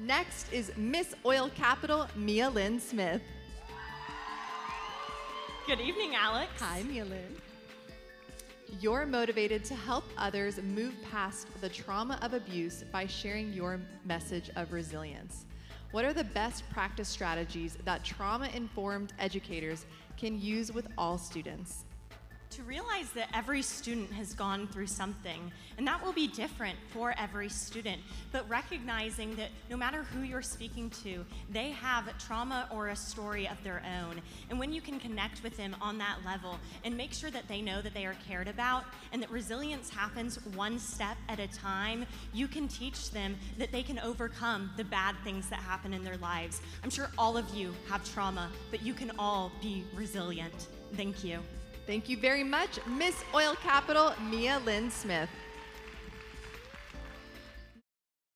Next is Miss Oil Capital, Mia Lynne Smith. Good evening, Alex. Hi, Mia Lynne. You're motivated to help others move past the trauma of abuse by sharing your message of resilience. What are the best practice strategies that trauma informed educators can use with all students? To realize that every student has gone through something, and that will be different for every student, but recognizing that no matter who you're speaking to, they have trauma or a story of their own. And when you can connect with them on that level and make sure that they know that they are cared about and that resilience happens one step at a time, you can teach them that they can overcome the bad things that happen in their lives. I'm sure all of you have trauma, but you can all be resilient. Thank you. Thank you very much, Miss Oil Capital, Mia Lynne Smith.